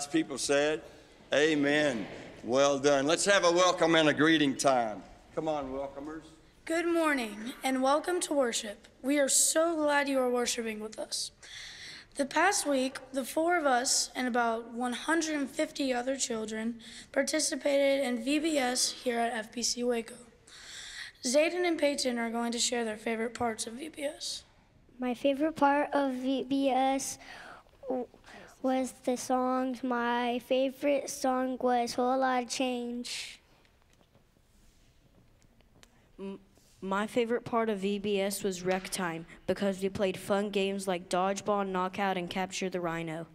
All God's people said, Amen. Well done. Let's have a welcome and a greeting time. Come on, welcomers. Good morning and welcome to worship. We are so glad you are worshiping with us. The past week, the four of us and about 150 other children participated in VBS here at FBC Waco. Zayden and Peyton are going to share their favorite parts of VBS. My favorite part of VBS w- was the songs. My favorite song was Whole Lot of Change. My favorite part of VBS was rec time because we played fun games like dodgeball, knockout, and capture the rhino.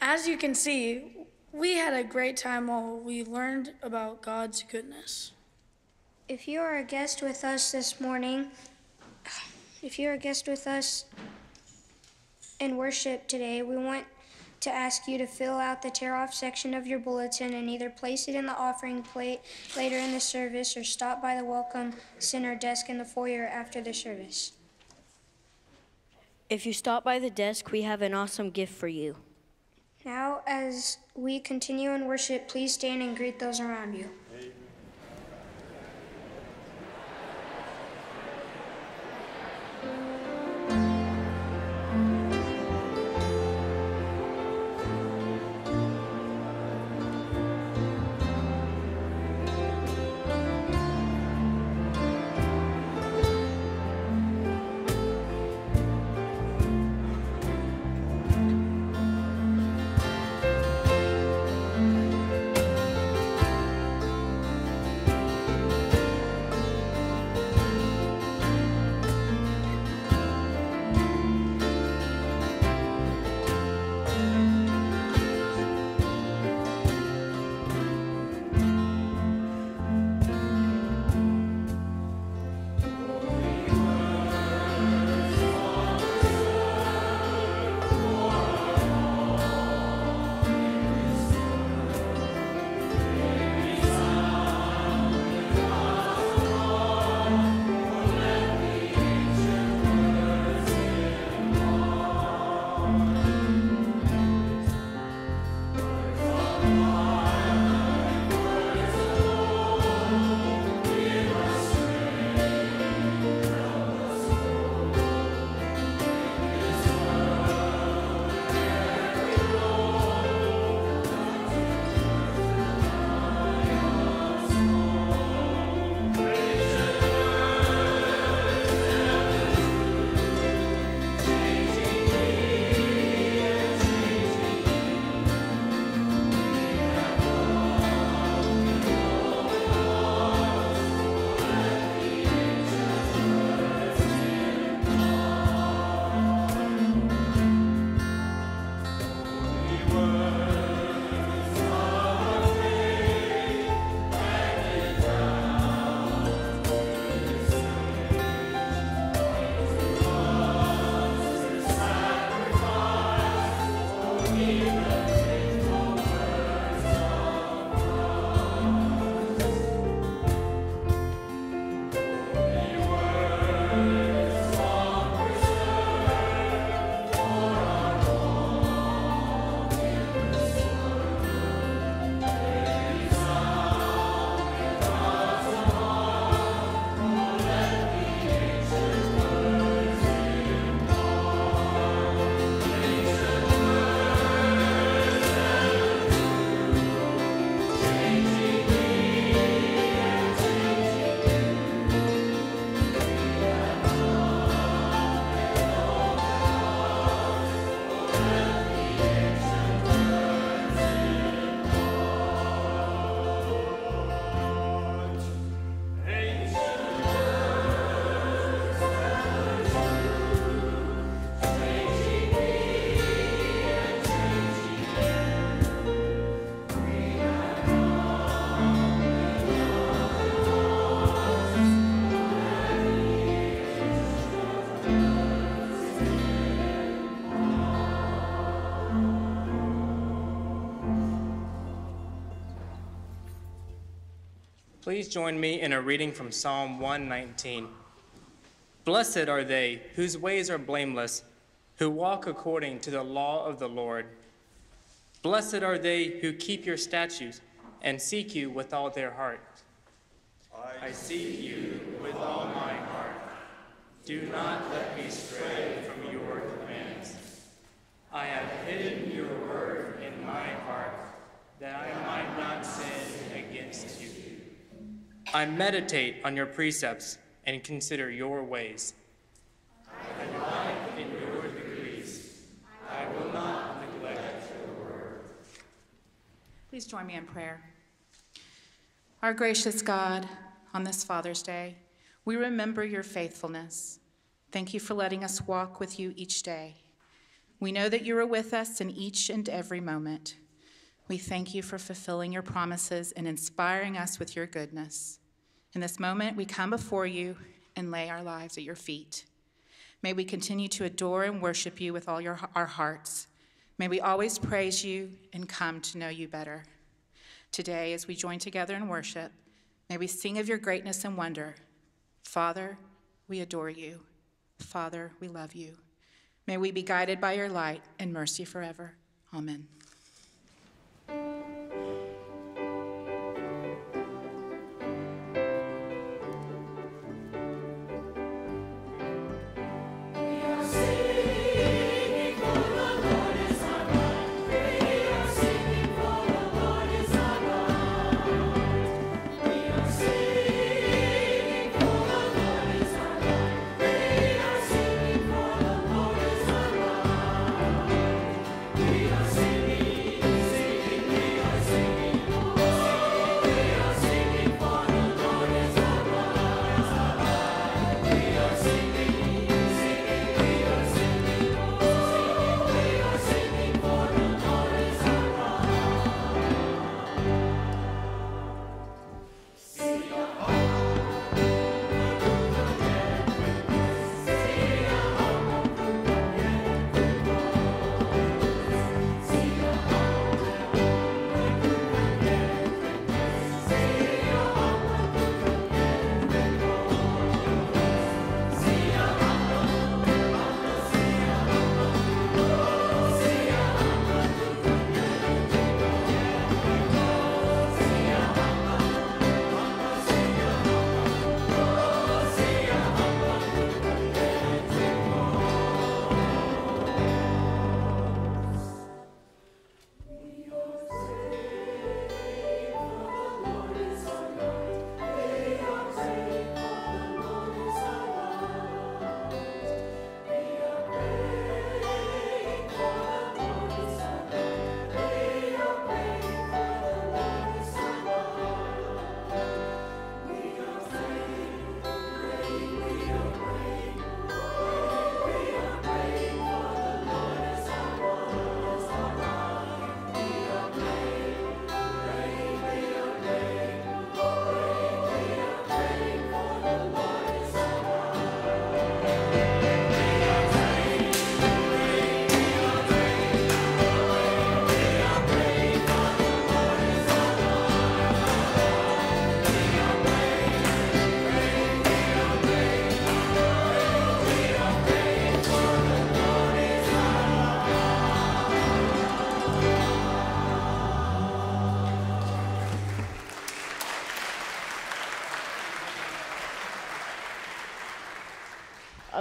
As you can see, we had a great time while we learned about God's goodness. If you are a guest with us this morning, if you're a guest with us in worship today, we want to ask you to fill out the tear off section of your bulletin and either place it in the offering plate later in the service or stop by the Welcome Center desk in the foyer after the service. If you stop by the desk, we have an awesome gift for you. Now, as we continue in worship, please stand and greet those around you. Please join me in a reading from Psalm 119. Blessed are they whose ways are blameless, who walk according to the law of the Lord. Blessed are they who keep your statutes and seek you with all their heart. I seek you with all my heart. Do not let me stray from your commands. I have hidden your word in my heart that I might not sin against you. I meditate on your precepts and consider your ways. I delight in your decrees. I will not neglect your word. Please join me in prayer. Our gracious God, on this Father's Day, we remember your faithfulness. Thank you for letting us walk with you each day. We know that you are with us in each and every moment. We thank you for fulfilling your promises and inspiring us with your goodness. In this moment, we come before you and lay our lives at your feet. May we continue to adore and worship you with all your, our hearts. May we always praise you and come to know you better. Today, as we join together in worship, may we sing of your greatness and wonder. Father, we adore you. Father, we love you. May we be guided by your light and mercy forever. Amen.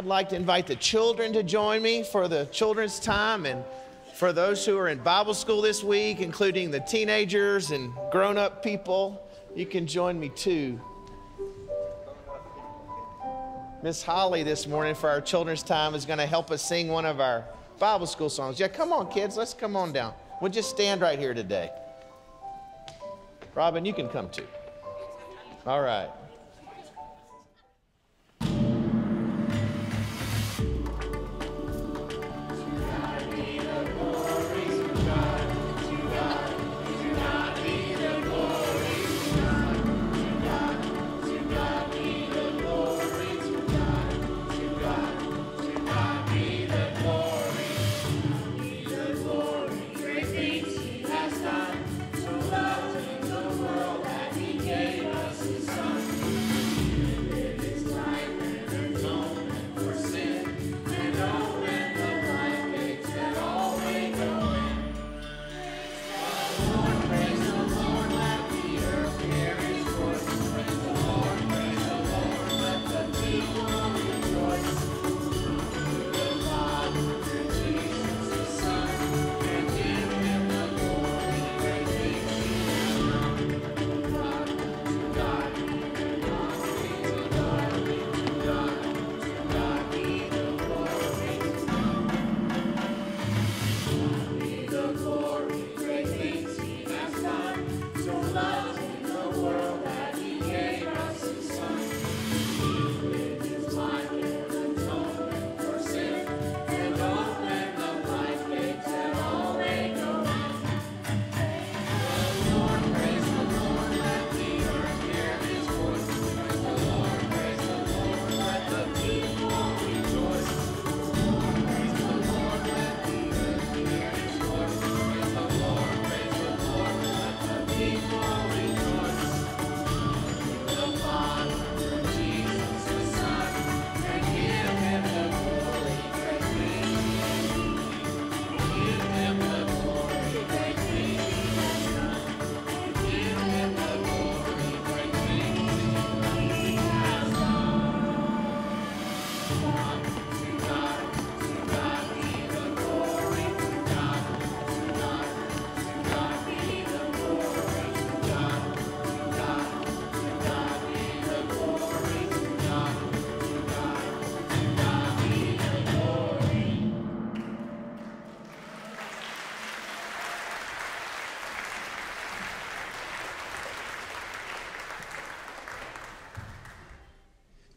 I'd like to invite the children to join me for the children's time and for those who are in Bible school this week, including the teenagers and grown up people, you can join me too. Miss Holly this morning for our children's time is going to help us sing one of our Bible school songs. Yeah, come on, kids, let's come on down. We'll just stand right here today. Robin, you can come too. All right.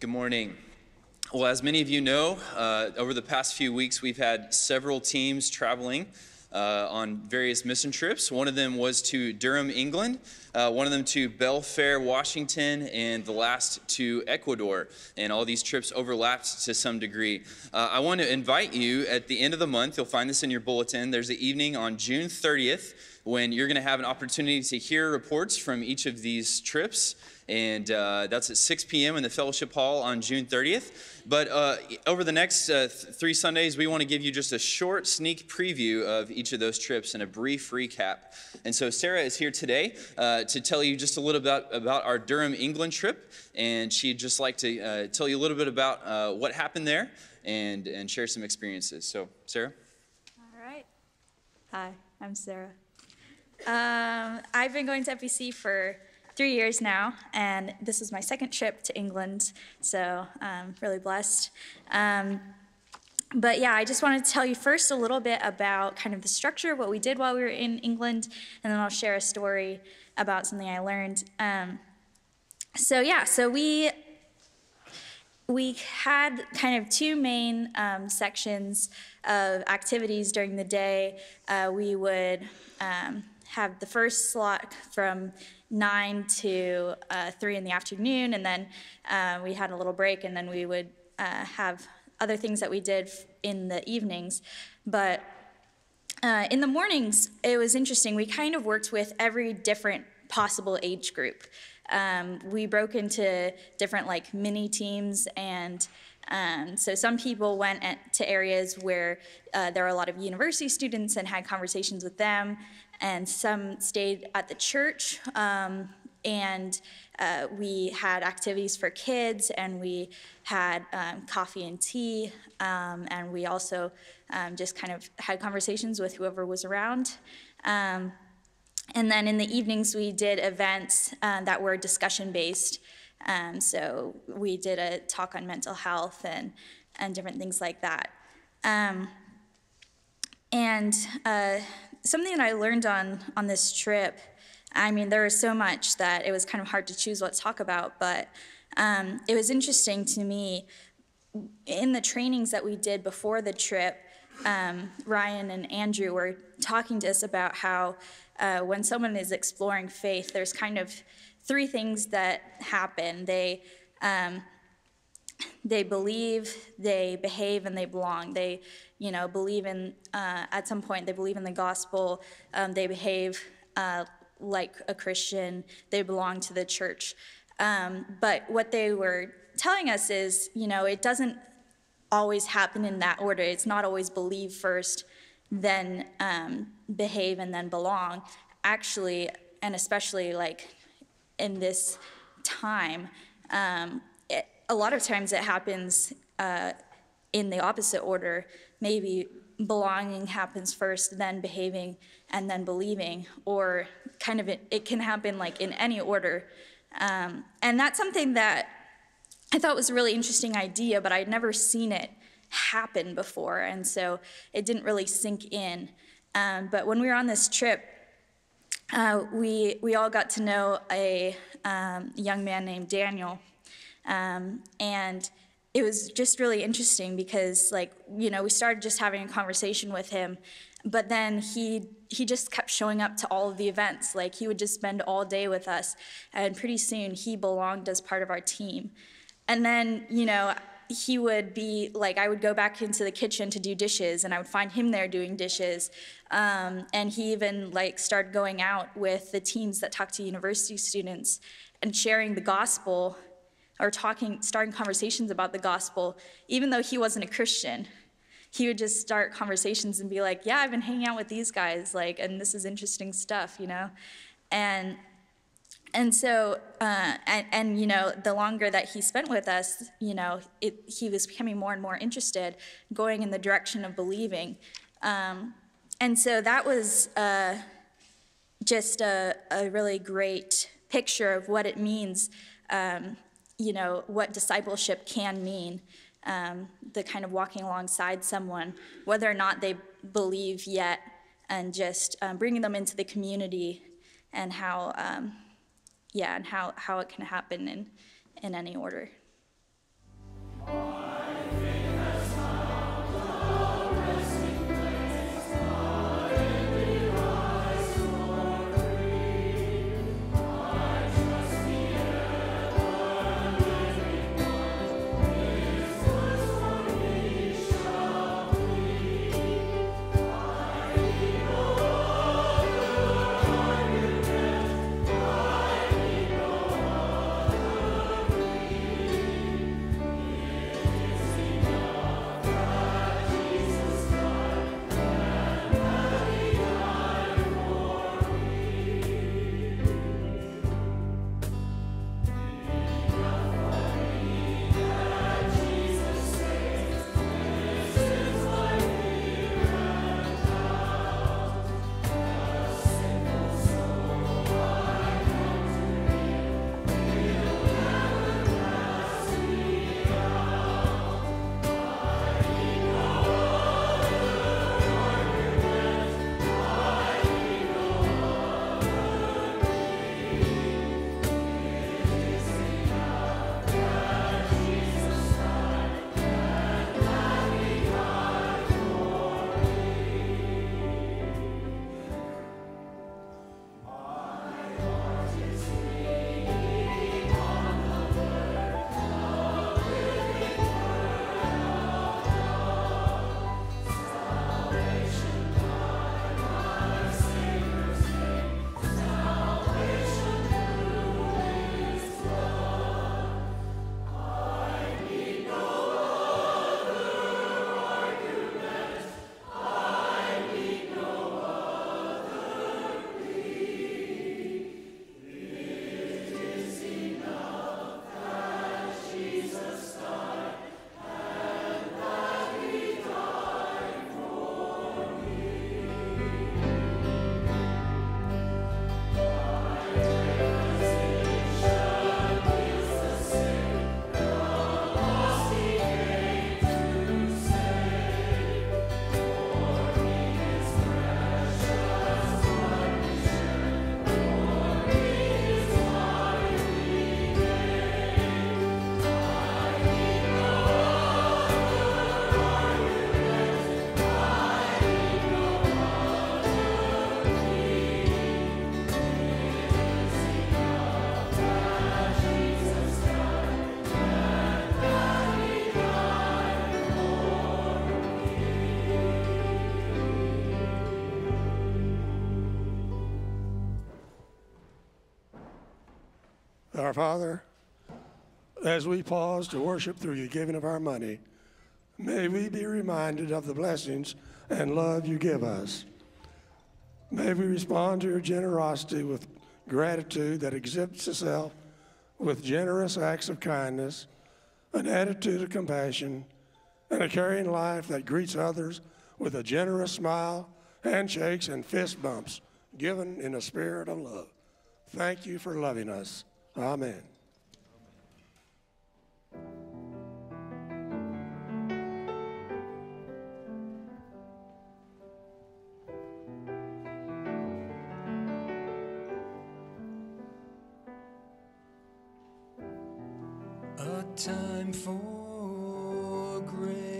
Good morning. Well, as many of you know, uh, over the past few weeks, we've had several teams traveling uh, on various mission trips. One of them was to Durham, England, uh, one of them to Belfair, Washington, and the last to Ecuador. And all these trips overlapped to some degree. Uh, I want to invite you at the end of the month, you'll find this in your bulletin. There's an evening on June 30th when you're going to have an opportunity to hear reports from each of these trips and uh, that's at 6 p.m. in the fellowship hall on June 30th. But uh, over the next uh, th- three Sundays, we want to give you just a short sneak preview of each of those trips and a brief recap. And so Sarah is here today uh, to tell you just a little bit about, our Durham, England trip, and she'd just like to uh, tell you a little bit about uh, what happened there and, and share some experiences. So, Sarah? All right. Hi, I'm Sarah. Um, I've been going to FBC for three years now, and this is my second trip to England, so I'm um, really blessed. Um, but yeah, I just wanted to tell you first a little bit about kind of the structure, what we did while we were in England, and then I'll share a story about something I learned. Um, so yeah, so we we had kind of two main um, sections of activities during the day. Uh, we would um, have the first slot from 9 to uh, 3 in the afternoon, and then uh, we had a little break, and then we would uh, have other things that we did in the evenings. But uh, in the mornings, it was interesting. We kind of worked with every different possible age group. Um, we broke into different like mini teams and um, so some people went at, to areas where uh, there were a lot of university students and had conversations with them and some stayed at the church. Um, and uh, we had activities for kids, and we had um, coffee and tea, um, and we also um, just kind of had conversations with whoever was around. Um, and then in the evenings, we did events uh, that were discussion based. So we did a talk on mental health and, and different things like that. And uh, something that I learned on on this trip. I mean, there was so much that it was kind of hard to choose what to talk about, but um, it was interesting to me in the trainings that we did before the trip. Um, Ryan and Andrew were talking to us about how uh, when someone is exploring faith, there's kind of three things that happen. They um, they believe, they behave, and they belong. They, you know, believe in, uh, at some point, they believe in the gospel, um, they behave uh, like a Christian, they belong to the church. Um, but what they were telling us is, you know, it doesn't always happen in that order. It's not always believe first, then um, behave, and then belong. Actually, and especially like in this time, um, a lot of times it happens uh, in the opposite order. Maybe belonging happens first, then behaving, and then believing, or kind of it, it can happen like in any order. Um, and that's something that I thought was a really interesting idea, but I'd never seen it happen before, and so it didn't really sink in. Um, but when we were on this trip, uh, we we all got to know a um, young man named Daniel, um, and it was just really interesting because, like, you know, we started just having a conversation with him, but then he he just kept showing up to all of the events. Like, he would just spend all day with us, and pretty soon he belonged as part of our team. And then, you know, he would be like, I would go back into the kitchen to do dishes, and I would find him there doing dishes. Um, and he even like started going out with the teams that talk to university students and sharing the gospel or talking, starting conversations about the gospel, even though he wasn't a Christian. He would just start conversations and be like, "Yeah, I've been hanging out with these guys, like, and this is interesting stuff, you know." And and so, uh, and, and, you know, the longer that he spent with us, you know, it, he was becoming more and more interested, going in the direction of believing. Um, and so that was uh, just a, a really great picture of what it means, um, you know, what discipleship can mean. Um, the kind of walking alongside someone, whether or not they believe yet, and just um, bringing them into the community and how um, yeah, and how, how it can happen in, in any order. Our Father, as we pause to worship through your giving of our money, may we be reminded of the blessings and love you give us. May we respond to your generosity with gratitude that exhibits itself with generous acts of kindness, an attitude of compassion, and a caring life that greets others with a generous smile, handshakes, and fist bumps given in a spirit of love. Thank you for loving us. Amen. A time for grace,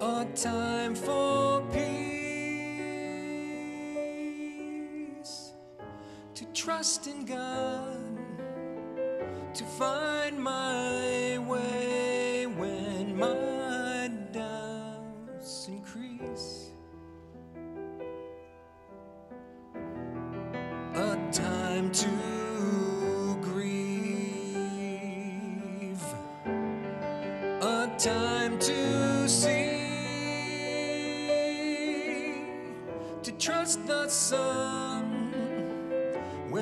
a time for trust in God, to find my way when my doubts increase. a time to grieve, a time to see, to trust the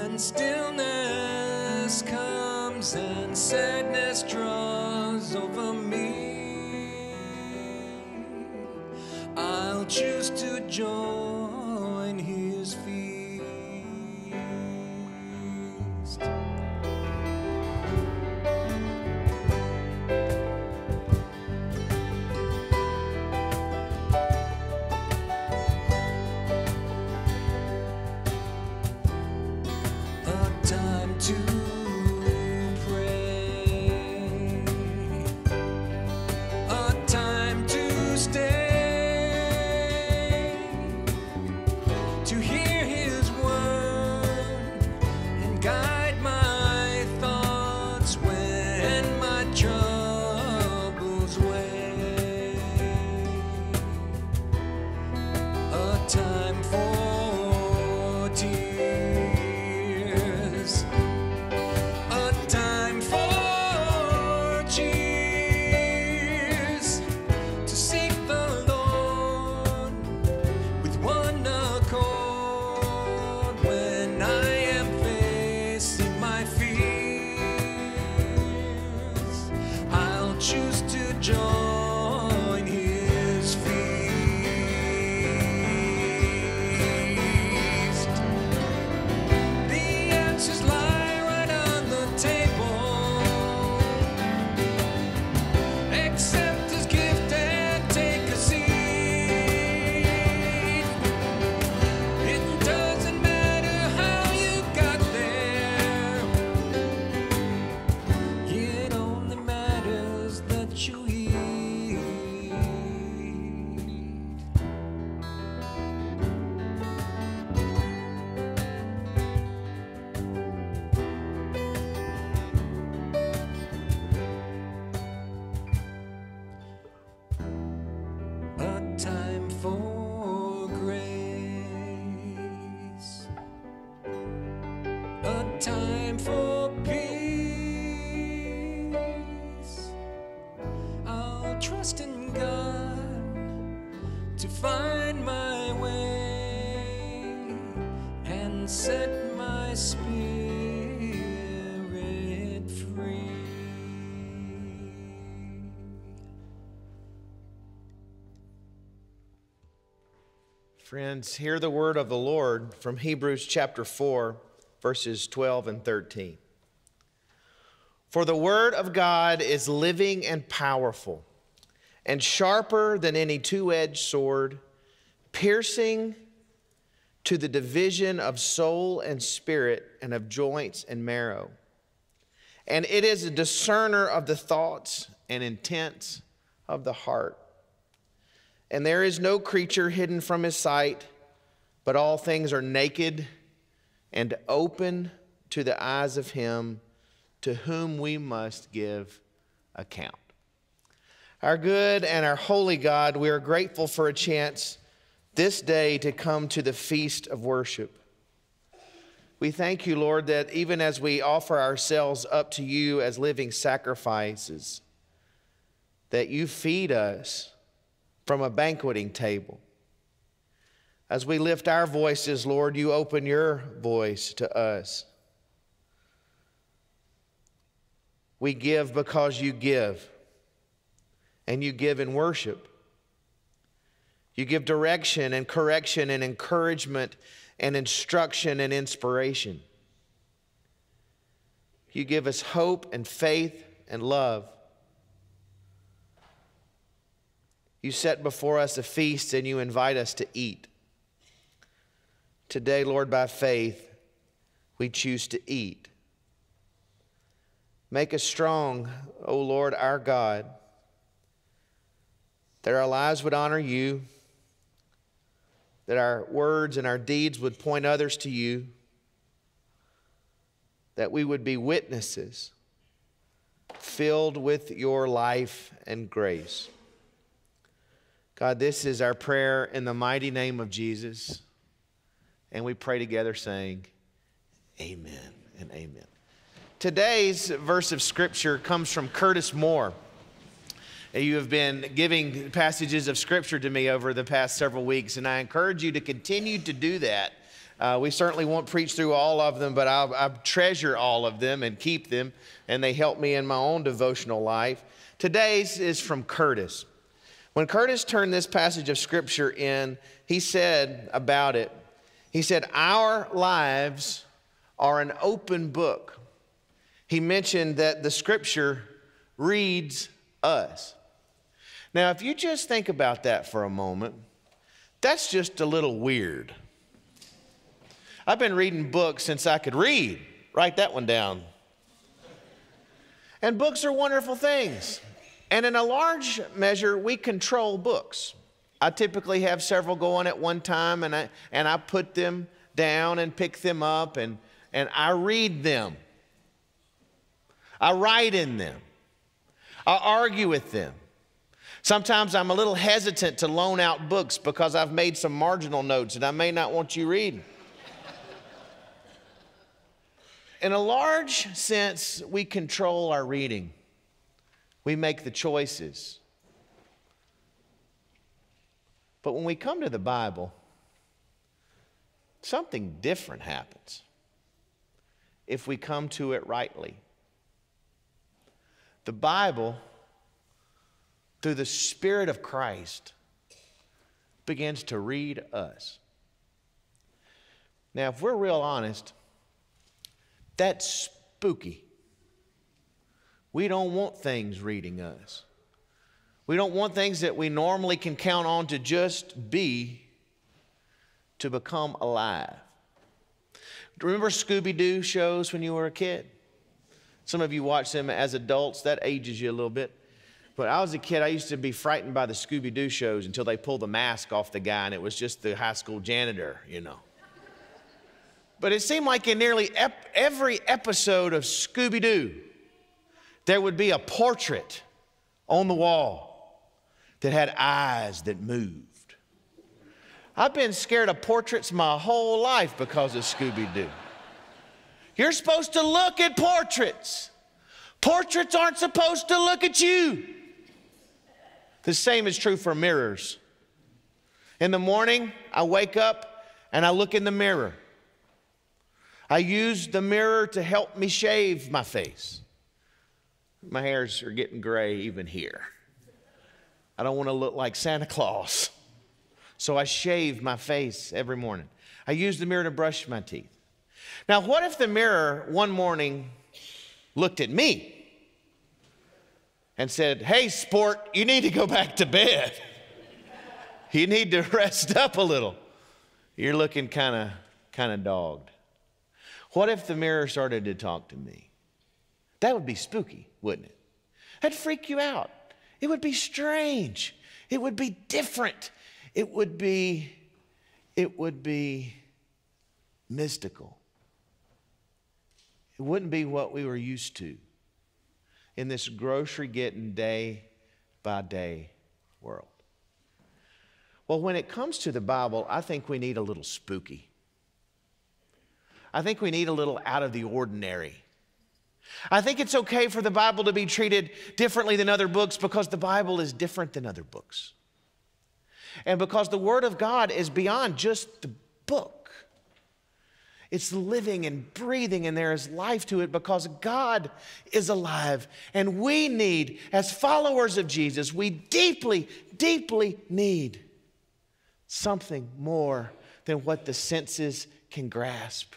Son stillness comes and sadness draws over me, I'll choose to join Friends, hear the word of the Lord from Hebrews chapter 4, verses 12 and 13. For the word of God is living and powerful, and sharper than any two edged sword, piercing to the division of soul and spirit, and of joints and marrow. And it is a discerner of the thoughts and intents of the heart. And there is no creature hidden from his sight, but all things are naked and open to the eyes of him to whom we must give account. Our good and our holy God, we are grateful for a chance this day to come to the feast of worship. We thank you, Lord, that even as we offer ourselves up to you as living sacrifices, that you feed us from a banqueting table. As we lift our voices, Lord, you open your voice to us. We give because you give, and you give in worship. You give direction and correction and encouragement and instruction and inspiration. You give us hope and faith and love. You set before us a feast and you invite us to eat. Today, Lord, by faith, we choose to eat. Make us strong, O Lord, our God, that our lives would honor you, that our words and our deeds would point others to you, that we would be witnesses filled with your life and grace. God, this is our prayer in the mighty name of Jesus. And we pray together saying, Amen and amen. Today's verse of scripture comes from Curtis Moore. You have been giving passages of scripture to me over the past several weeks, and I encourage you to continue to do that Uh, we certainly won't preach through all of them, but I, I treasure all of them and keep them, and they help me in my own devotional life. Today's is from Curtis. When Curtis turned this passage of Scripture in, he said about it, he said, Our lives are an open book. He mentioned that the Scripture reads us. Now, if you just think about that for a moment, that's just a little weird. I've been reading books since I could read. Write that one down. And books are wonderful things. And in a large measure, we control books. I typically have several going at one time, and I, and I put them down and pick them up, and, and I read them. I write in them. I argue with them. Sometimes I'm a little hesitant to loan out books because I've made some marginal notes that I may not want you reading. In a large sense, we control our reading. We make the choices. But when we come to the Bible, something different happens if we come to it rightly. The Bible, through the Spirit of Christ, begins to read us. Now, if we're real honest, that's spooky. We don't want things reading us. We don't want things that we normally can count on to just be, to become alive. Remember Scooby Doo shows when you were a kid? Some of you watch them as adults, that ages you a little bit. But I was a kid, I used to be frightened by the Scooby Doo shows until they pulled the mask off the guy and it was just the high school janitor, you know. But it seemed like in nearly ep- every episode of Scooby Doo, there would be a portrait on the wall that had eyes that moved. I've been scared of portraits my whole life because of Scooby Doo. You're supposed to look at portraits. Portraits aren't supposed to look at you. The same is true for mirrors. In the morning, I wake up and I look in the mirror. I use the mirror to help me shave my face. My hairs are getting gray even here. I don't want to look like Santa Claus. So I shave my face every morning. I use the mirror to brush my teeth. Now, what if the mirror one morning looked at me and said, Hey, sport, you need to go back to bed. You need to rest up a little. You're looking kind of kind of dogged. What if the mirror started to talk to me? That would be spooky, wouldn't it? That'd freak you out. It would be strange. It would be different. It would be, it would be mystical. It wouldn't be what we were used to in this grocery getting day by day world. Well, when it comes to the Bible, I think we need a little spooky. I think we need a little out of the ordinary. I think it's okay for the Bible to be treated differently than other books because the Bible is different than other books. And because the Word of God is beyond just the book. It's living and breathing, and there is life to it because God is alive. And we need, as followers of Jesus, we deeply, deeply need something more than what the senses can grasp.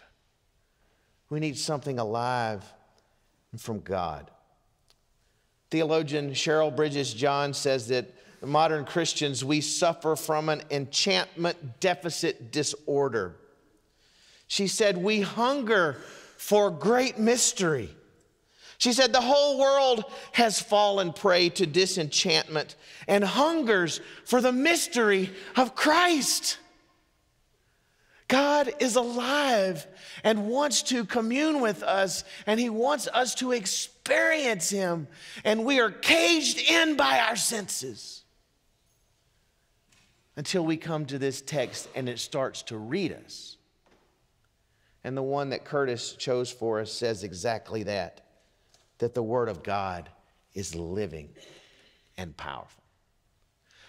We need something alive from God. Theologian Cheryl Bridges John says that modern Christians, we suffer from an enchantment deficit disorder. She said, We hunger for great mystery. She said, The whole world has fallen prey to disenchantment and hungers for the mystery of Christ. God is alive and wants to commune with us, and He wants us to experience Him, and we are caged in by our senses until we come to this text and it starts to read us. And the one that Curtis chose for us says exactly that that the Word of God is living and powerful.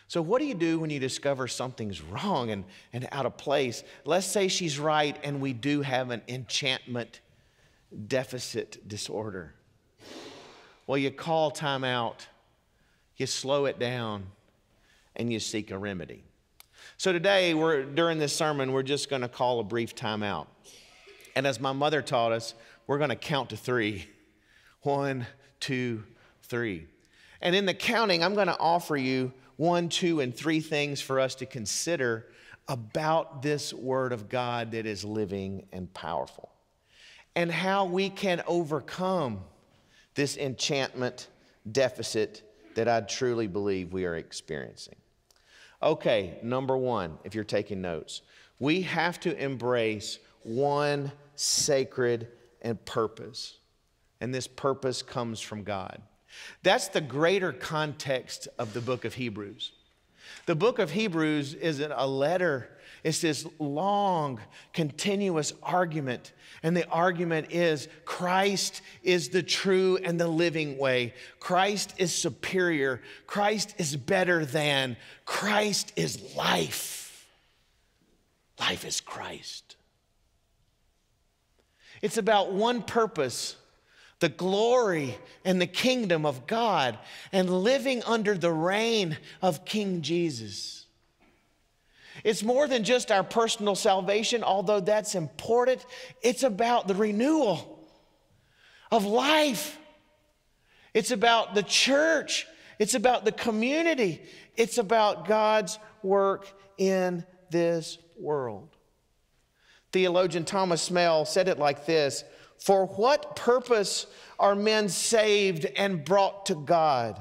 So, what do you do when you discover something's wrong and, and out of place? Let's say she's right and we do have an enchantment deficit disorder. Well, you call time out, you slow it down, and you seek a remedy. So today, we're, during this sermon, we're just going to call a brief timeout. And as my mother taught us, we're going to count to three. One, two, three. And in the counting, I'm going to offer you one, two, and three things for us to consider about this Word of God that is living and powerful, and how we can overcome this enchantment deficit that I truly believe we are experiencing. Okay, number one, if you're taking notes, we have to embrace one sacred and purpose. And this purpose comes from God. That's the greater context of the book of Hebrews. The book of Hebrews isn't a letter, it's this long, continuous argument. And the argument is Christ is the true and the living way. Christ is superior. Christ is better than. Christ is life. Life is Christ. It's about one purpose the glory and the kingdom of God and living under the reign of King Jesus. It's more than just our personal salvation, although that's important. It's about the renewal of life. It's about the church. It's about the community. It's about God's work in this world. Theologian Thomas Smail said it like this For what purpose are men saved and brought to God?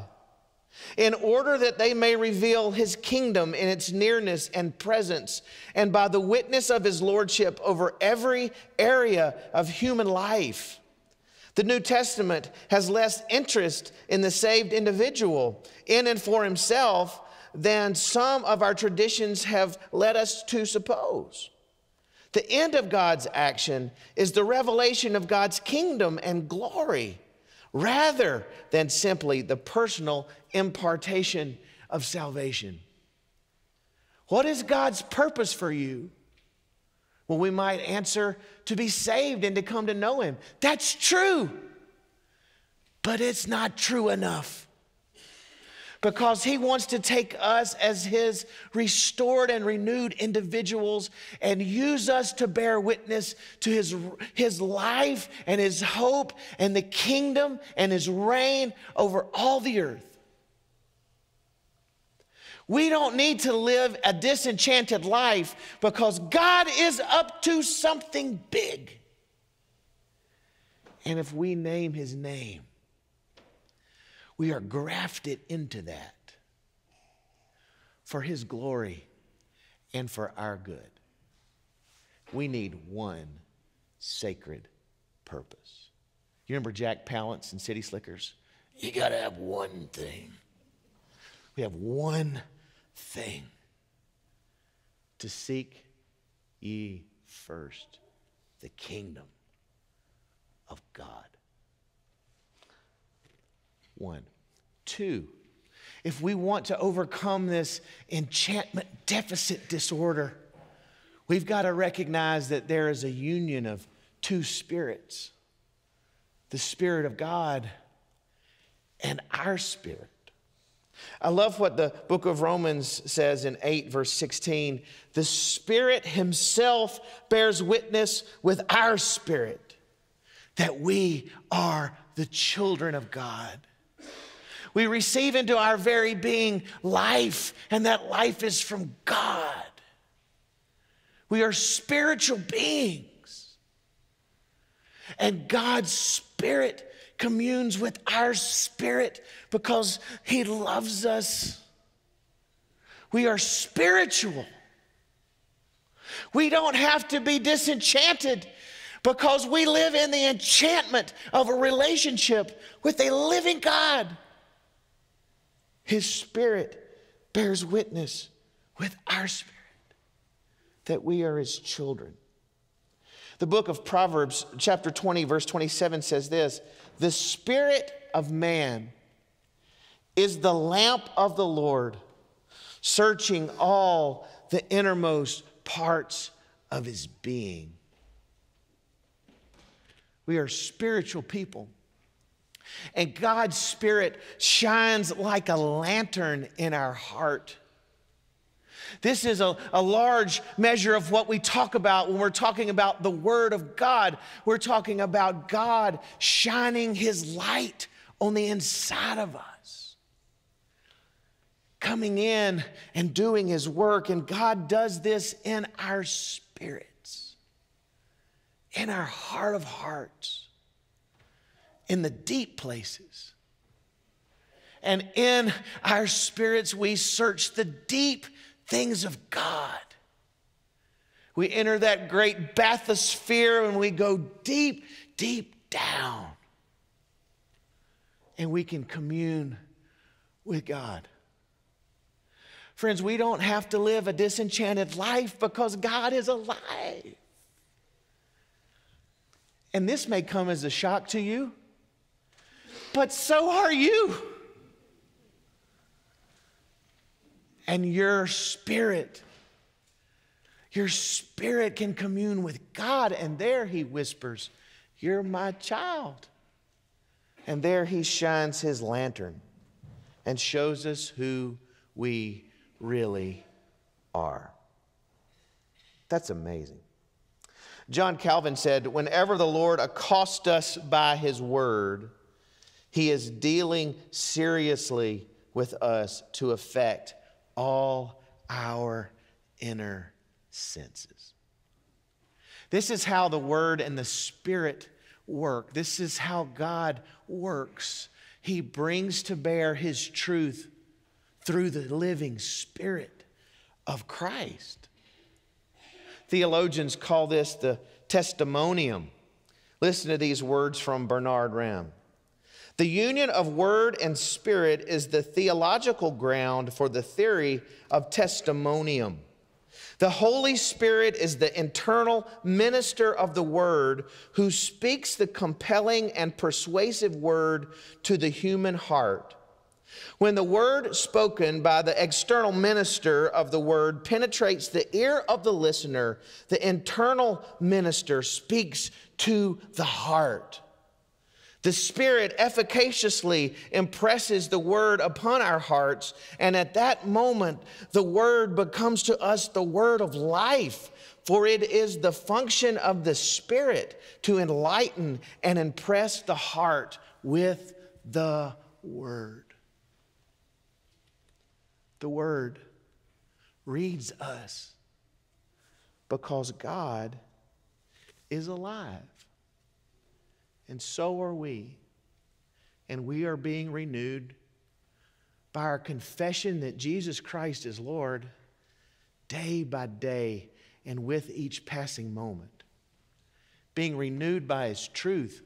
In order that they may reveal his kingdom in its nearness and presence, and by the witness of his lordship over every area of human life. The New Testament has less interest in the saved individual in and for himself than some of our traditions have led us to suppose. The end of God's action is the revelation of God's kingdom and glory rather than simply the personal impartation of salvation. What is God's purpose for you? Well, we might answer to be saved and to come to know Him. That's true, but it's not true enough because he wants to take us as his restored and renewed individuals and use us to bear witness to his, his life and his hope and the kingdom and his reign over all the earth. We don't need to live a disenchanted life because God is up to something big. And if we name his name, we are grafted into that for His glory and for our good. We need one sacred purpose. You remember Jack Palance and City Slickers? You got to have one thing. We have one thing to seek ye first the kingdom of God. One. Two, if we want to overcome this enchantment deficit disorder, we've got to recognize that there is a union of two spirits the Spirit of God and our spirit. I love what the book of Romans says in 8, verse 16. The Spirit Himself bears witness with our spirit that we are the children of God. We receive into our very being life, and that life is from God. We are spiritual beings. And God's Spirit communes with our spirit because He loves us. We are spiritual. We don't have to be disenchanted because we live in the enchantment of a relationship with a living God. His Spirit bears witness with our spirit that we are His children. The book of Proverbs, chapter 20, verse 27 says this The Spirit of man is the lamp of the Lord, searching all the innermost parts of his being. We are spiritual people. And God's Spirit shines like a lantern in our heart. This is a, a large measure of what we talk about when we're talking about the Word of God. We're talking about God shining His light on the inside of us, coming in and doing His work. And God does this in our spirits, in our heart of hearts, in the deep places. And in our spirits, we search the deep things of God. We enter that great bathysphere and we go deep, deep down. And we can commune with God. Friends, we don't have to live a disenchanted life because God is alive. And this may come as a shock to you, but so are you. and your spirit. Your spirit can commune with God, and there he whispers, You're my child. And there he shines his lantern and shows us who we really are. That's amazing. John Calvin said, Whenever the Lord accosts us by his word, he is dealing seriously with us to affect all our inner senses. This is how the Word and the Spirit work. This is how God works. He brings to bear His truth through the living Spirit of Christ. Theologians call this the testimonium. Listen to these words from Bernard Ramm. The union of word and spirit is the theological ground for the theory of testimonium. The Holy Spirit is the internal minister of the word who speaks the compelling and persuasive word to the human heart. When the word spoken by the external minister of the word penetrates the ear of the listener, the internal minister speaks to the heart. The Spirit efficaciously impresses the Word upon our hearts, and at that moment, the Word becomes to us the Word of life. For it is the function of the Spirit to enlighten and impress the heart with the Word. The Word reads us because God is alive. And so are we. And we are being renewed by our confession that Jesus Christ is Lord day by day and with each passing moment. Being renewed by His truth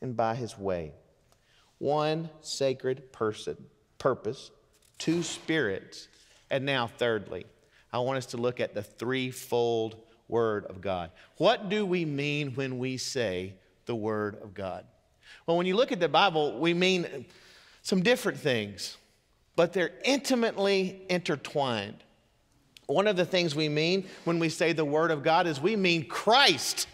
and by His way. One sacred person, purpose, two spirits, and now, thirdly, I want us to look at the threefold Word of God. What do we mean when we say the Word of God. Well, when you look at the Bible, we mean some different things, but they're intimately intertwined. One of the things we mean when we say the Word of God is we mean Christ,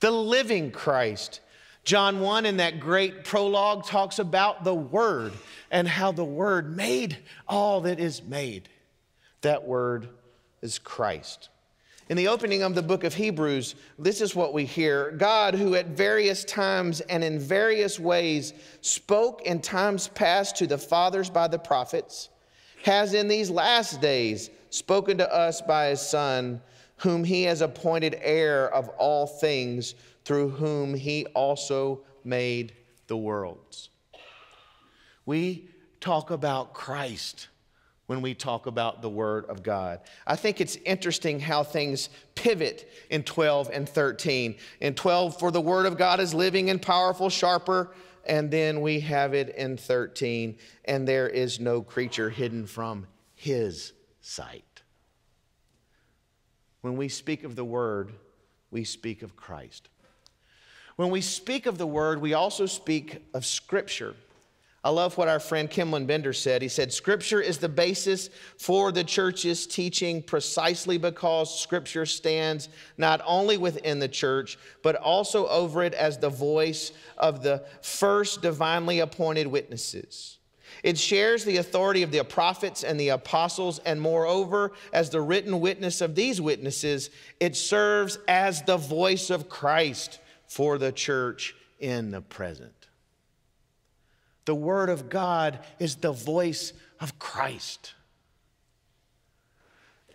the living Christ. John 1 in that great prologue talks about the Word and how the Word made all that is made. That Word is Christ. In the opening of the book of Hebrews, this is what we hear God, who at various times and in various ways spoke in times past to the fathers by the prophets, has in these last days spoken to us by his Son, whom he has appointed heir of all things, through whom he also made the worlds. We talk about Christ when we talk about the Word of God. I think it's interesting how things pivot in 12 and 13. In 12, for the Word of God is living and powerful, sharper, and then we have it in 13, and there is no creature hidden from His sight. When we speak of the Word, we speak of Christ. When we speak of the Word, we also speak of Scripture. I love what our friend Kimlyn Bender said. He said, Scripture is the basis for the church's teaching precisely because Scripture stands not only within the church, but also over it as the voice of the first divinely appointed witnesses. It shares the authority of the prophets and the apostles, and moreover, as the written witness of these witnesses, it serves as the voice of Christ for the church in the present. The Word of God is the voice of Christ.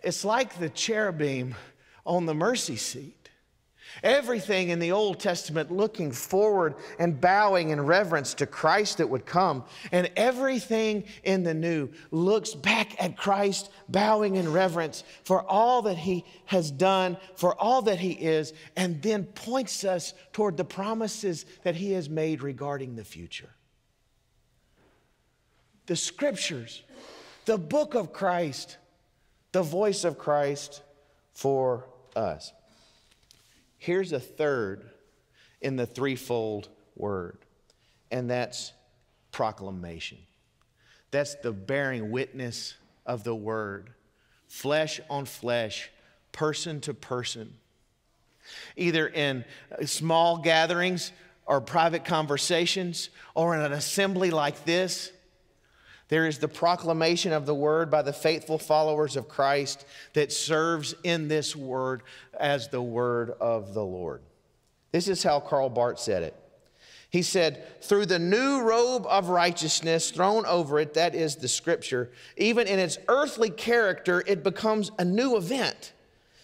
It's like the cherubim on the mercy seat. Everything in the Old Testament looking forward and bowing in reverence to Christ that would come. And everything in the New looks back at Christ, bowing in reverence for all that He has done, for all that He is, and then points us toward the promises that He has made regarding the future the scriptures, the book of Christ, the voice of Christ for us. Here's a third in the threefold word, and that's proclamation. That's the bearing witness of the word, flesh on flesh, person to person. Either in small gatherings or private conversations or in an assembly like this there is the proclamation of the word by the faithful followers of Christ that serves in this word as the word of the Lord. This is how Karl Barth said it. He said, Through the new robe of righteousness thrown over it, that is the scripture, even in its earthly character, it becomes a new event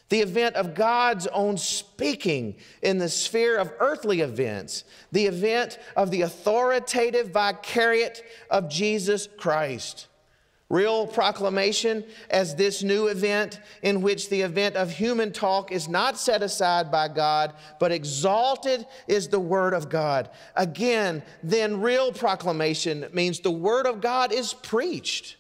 the event of God's own speaking in the sphere of earthly events, the event of the authoritative vicariate of Jesus Christ. Real proclamation as this new event in which the event of human talk is not set aside by God, but exalted is the Word of God. Again, then real proclamation means the Word of God is preached.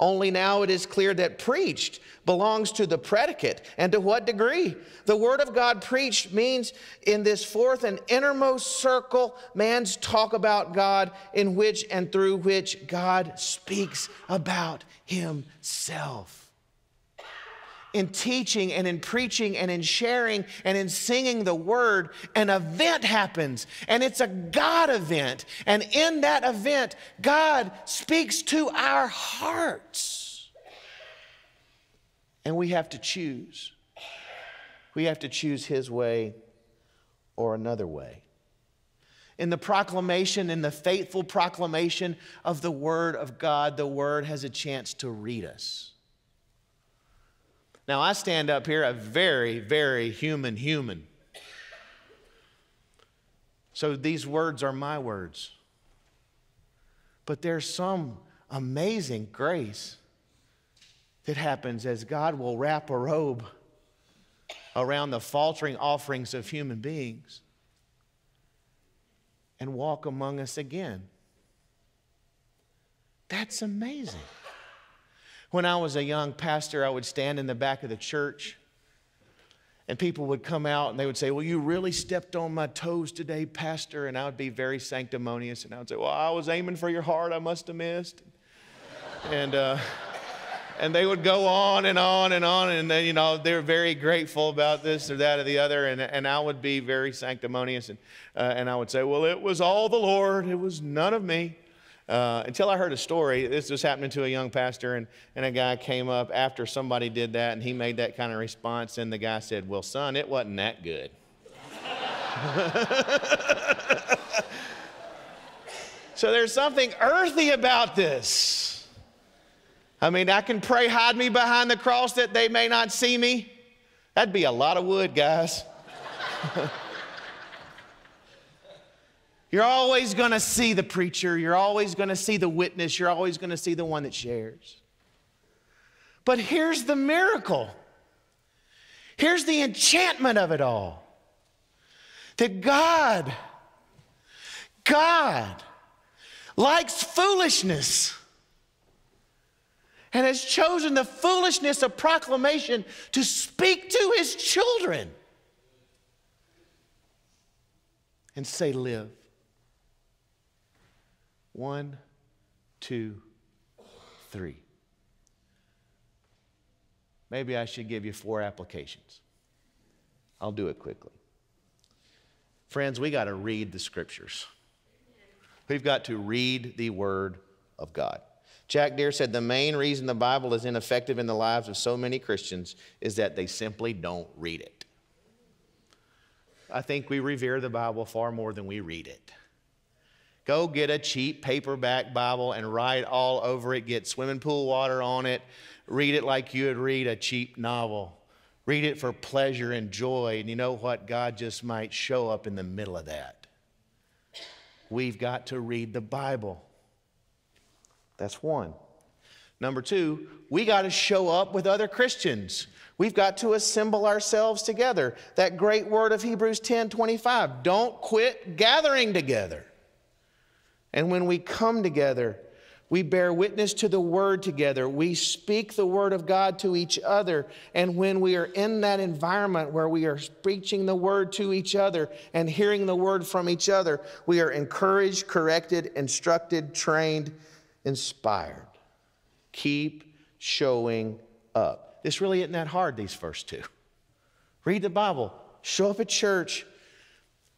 Only now it is clear that preached belongs to the predicate. And to what degree? The word of God preached means in this fourth and innermost circle, man's talk about God, in which and through which God speaks about himself in teaching and in preaching and in sharing and in singing the word, an event happens. And it's a God event. And in that event, God speaks to our hearts. And we have to choose. We have to choose His way or another way. In the proclamation, in the faithful proclamation of the Word of God, the Word has a chance to read us. Now, I stand up here a very, very human human. So these words are my words. But there's some amazing grace that happens as God will wrap a robe around the faltering offerings of human beings and walk among us again. That's amazing. When I was a young pastor, I would stand in the back of the church and people would come out and they would say, Well, you really stepped on my toes today, Pastor. And I would be very sanctimonious and I would say, Well, I was aiming for your heart, I must have missed. and, uh, and they would go on and on and on, and then, you know, they're very grateful about this or that or the other, and, and I would be very sanctimonious, and, uh, and I would say, Well, it was all the Lord, it was none of me. Uh, until I heard a story. This was happening to a young pastor, and, and a guy came up after somebody did that, and he made that kind of response. And the guy said, Well, son, it wasn't that good. so there's something earthy about this. I mean, I can pray, hide me behind the cross that they may not see me. That'd be a lot of wood, guys. You're always going to see the preacher. You're always going to see the witness. You're always going to see the one that shares. But here's the miracle. Here's the enchantment of it all that God, God likes foolishness and has chosen the foolishness of proclamation to speak to his children and say, Live. One two, three. Maybe I should give you four applications. I'll do it quickly. Friends, we got to read the scriptures. We've got to read the Word of God. Jack Deere said the main reason the Bible is ineffective in the lives of so many Christians is that they simply don't read it. I think we revere the Bible far more than we read it. Go get a cheap paperback Bible and write all over it, get swimming pool water on it, read it like you would read a cheap novel. Read it for pleasure and joy, and you know what? God just might show up in the middle of that. We've got to read the Bible. That's one. Number two, we got to show up with other Christians. We've got to assemble ourselves together. That great word of Hebrews 10 25. Don't quit gathering together. And when we come together, we bear witness to the word together. We speak the word of God to each other. And when we are in that environment where we are preaching the word to each other and hearing the word from each other, we are encouraged, corrected, instructed, trained, inspired. Keep showing up. This really isn't that hard, these first two. Read the Bible, show up at church.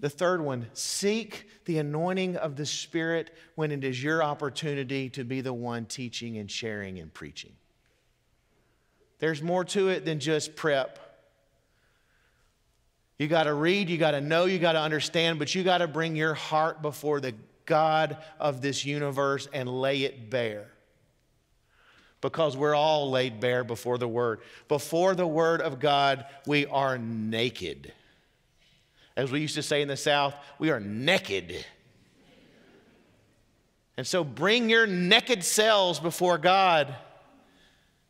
The third one, seek the anointing of the Spirit when it is your opportunity to be the one teaching and sharing and preaching. There's more to it than just prep. You got to read, you got to know, you got to understand, but you got to bring your heart before the God of this universe and lay it bare. Because we're all laid bare before the Word. Before the Word of God, we are naked. As we used to say in the South, we are naked. And so bring your naked selves before God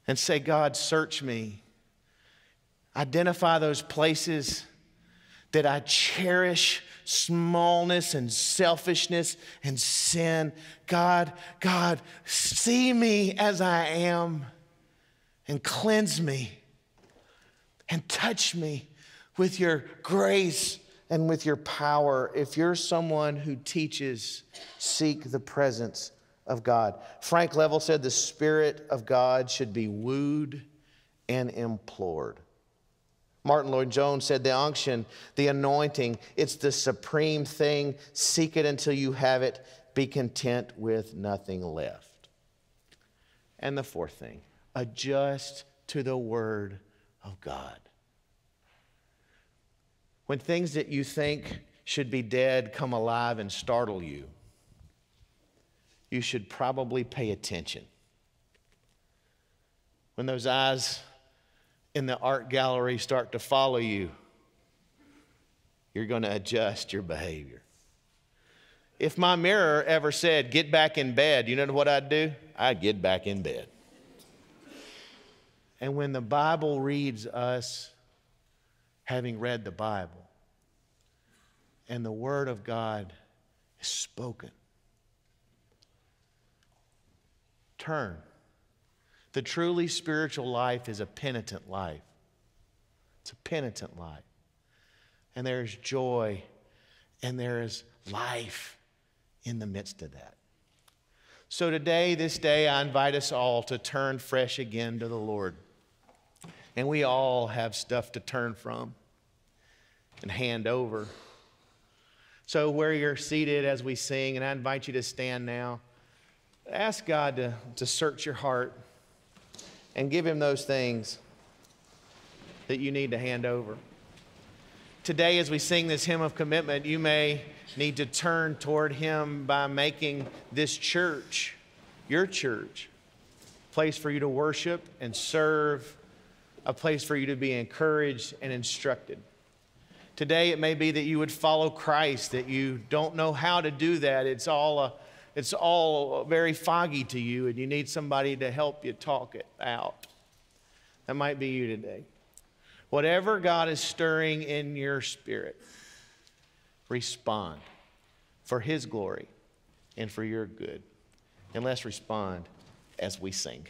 and say, God, search me. Identify those places that I cherish smallness and selfishness and sin. God, God, see me as I am and cleanse me and touch me with your grace and with your power. If you're someone who teaches, seek the presence of God. Frank Level said the Spirit of God should be wooed and implored. Martyn Lloyd-Jones said the unction, the anointing, it's the supreme thing. Seek it until you have it. Be content with nothing left. And the fourth thing, adjust to the Word of God. When things that you think should be dead come alive and startle you, you should probably pay attention. When those eyes in the art gallery start to follow you, you're going to adjust your behavior. If my mirror ever said, get back in bed, you know what I'd do? I'd get back in bed. And when the Bible reads us having read the Bible and the Word of God is spoken, turn the truly spiritual life is a penitent life. It's a penitent life. And there's joy and there is life in the midst of that. So today, this day, I invite us all to turn fresh again to the Lord. And we all have stuff to turn from and hand over. So, where you're seated as we sing, and I invite you to stand now, ask God to, to search your heart and give him those things that you need to hand over. Today, as we sing this hymn of commitment, you may need to turn toward him by making this church, your church, a place for you to worship and serve, a place for you to be encouraged and instructed. Today, it may be that you would follow Christ, that you don't know how to do that. It's all a it's all very foggy to you and you need somebody to help you talk it out. That might be you today. Whatever God is stirring in your spirit, respond for His glory and for your good. And let's respond as we sing.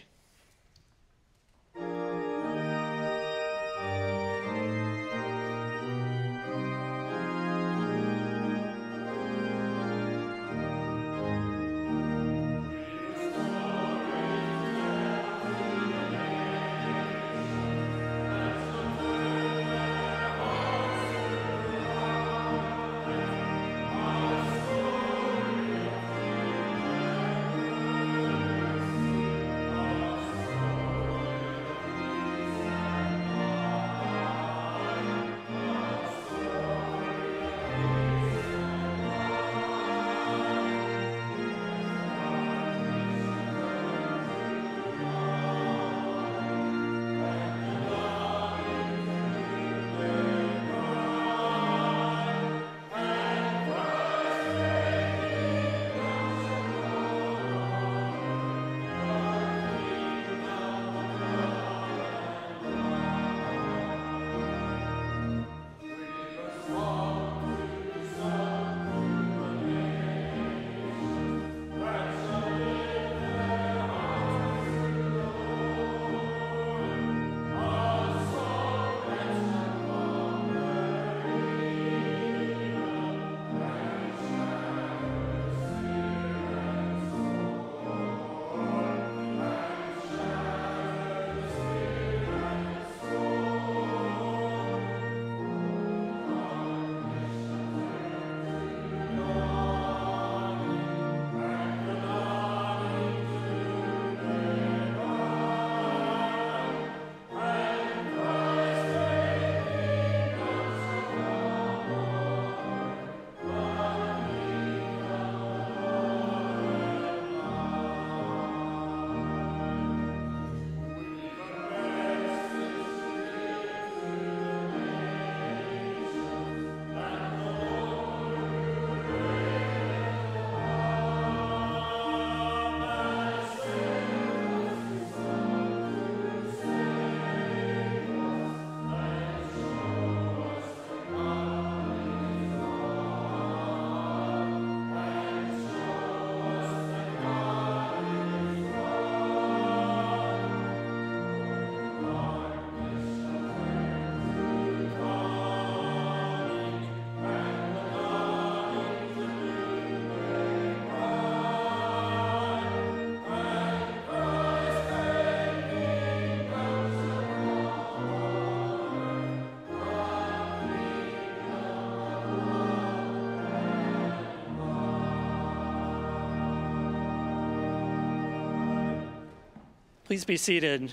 Please be seated.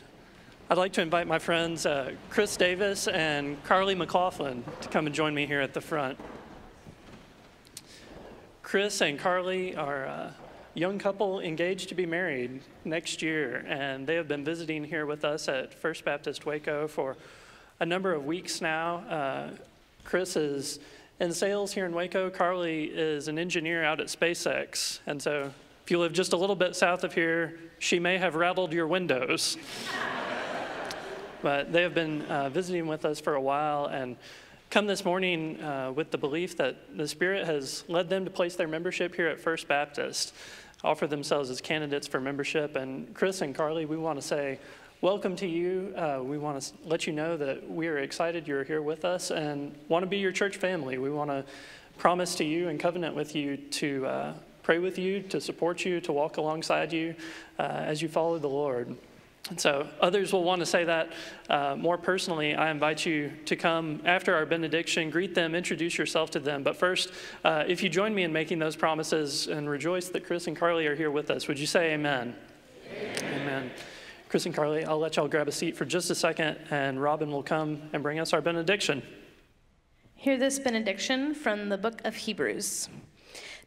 I'd like to invite my friends uh, Chris Davis and Carly McLaughlin to come and join me here at the front. Chris and Carly are a young couple engaged to be married next year, and they have been visiting here with us at First Baptist Waco for a number of weeks now. Uh, Chris is in sales here in Waco. Carly is an engineer out at SpaceX, and so if you live just a little bit south of here, she may have rattled your windows. but they have been uh, visiting with us for a while and come this morning uh, with the belief that the Spirit has led them to place their membership here at First Baptist, offer themselves as candidates for membership. And Chris and Carly, we want to say, Welcome to you. Uh, we want to let you know that we are excited you're here with us and want to be your church family. We want to promise to you and covenant with you to uh, pray with you, to support you, to walk alongside you uh, as you follow the Lord. And so others will want to say that uh, more personally. I invite you to come after our benediction, greet them, introduce yourself to them. But first, uh, if you join me in making those promises and rejoice that Chris and Carly are here with us, would you say amen? Amen. amen. Chris and Carly, I'll let y'all grab a seat for just a second, and Robin will come and bring us our benediction. Hear this benediction from the book of Hebrews.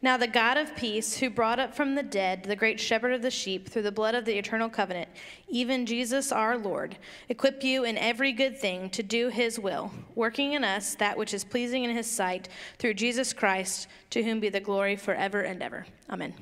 Now, the God of peace, who brought up from the dead the great shepherd of the sheep through the blood of the eternal covenant, even Jesus our Lord, equip you in every good thing to do his will, working in us that which is pleasing in his sight, through Jesus Christ, to whom be the glory forever and ever. Amen.